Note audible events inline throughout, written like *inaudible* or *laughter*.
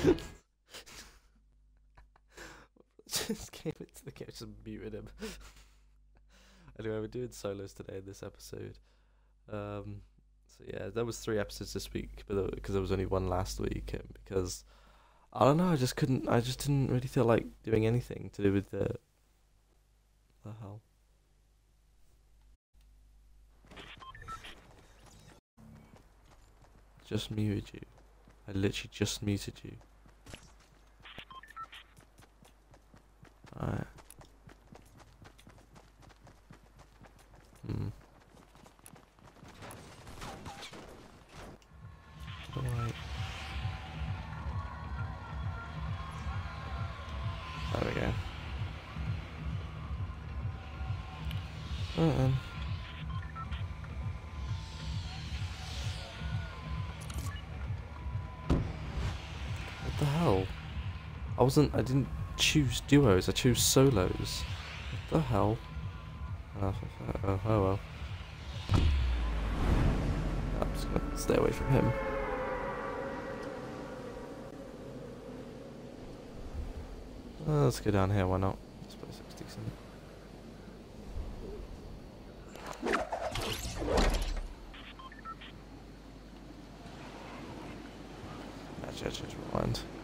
*laughs* just came into the game, just muted him. *laughs* anyway, we're doing solos today in this episode. Um, so yeah, there was three episodes this week, but because there was only one last week, and because I don't know, I just couldn't, I just didn't really feel like doing anything to do with the the hell. Just muted you. I literally just muted you. Hell? I wasn't, I didn't choose duos, I choose solos. What the hell? Oh, oh, well. I'm just gonna stay away from him. Uh, let's go down here, why not? I suppose it's decent. Actually, just rewind. Uh,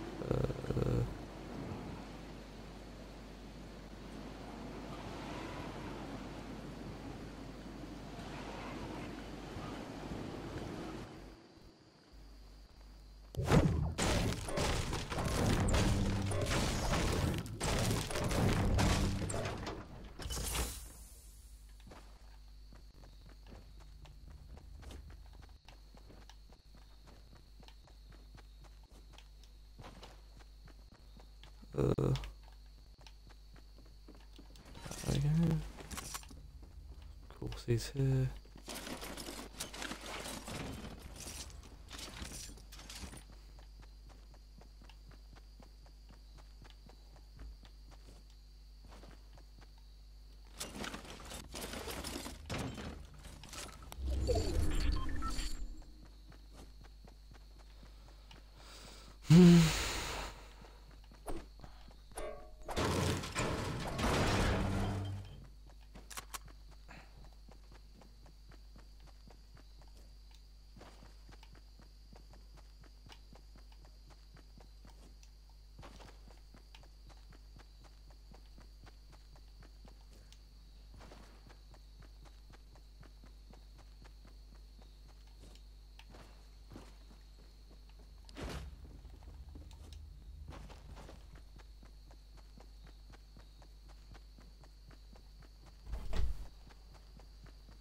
Uh, there we go. Of course he's here.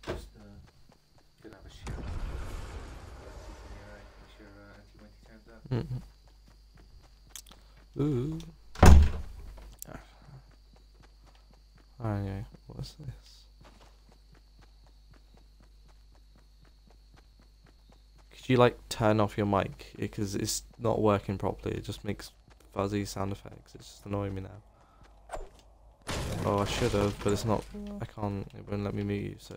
Just uh, gonna have a shower. Make sure uh, Mm. Ooh. Ah, yeah. What's this? Could you like turn off your mic because it's not working properly? It just makes fuzzy sound effects. It's just annoying me now. Oh, I should have, but it's not. I can't. It won't let me mute you. So.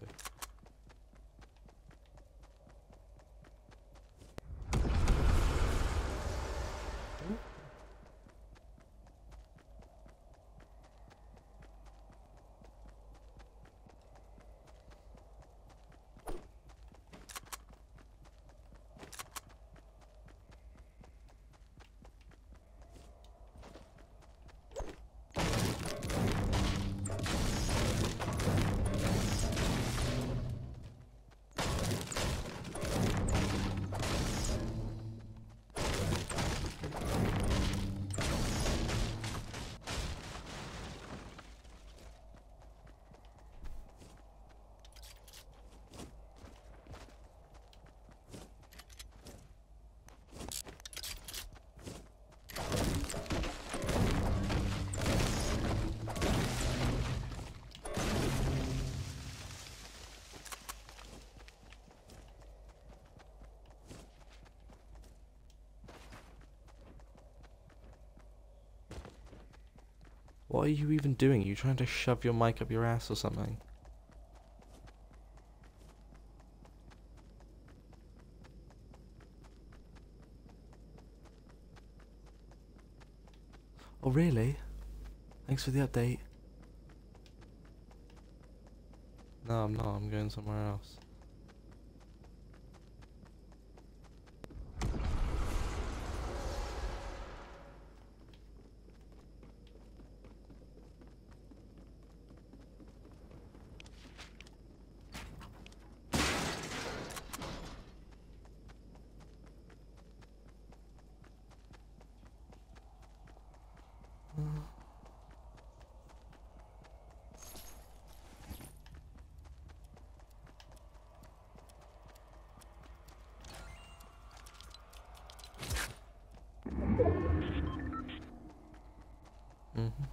What are you even doing? Are you trying to shove your mic up your ass or something? Oh, really? Thanks for the update. No, I'm not. I'm going somewhere else.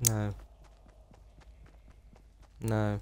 No. No.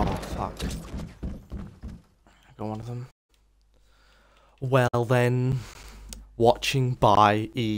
Oh, fuck. I got one of them. Well then, watching by E.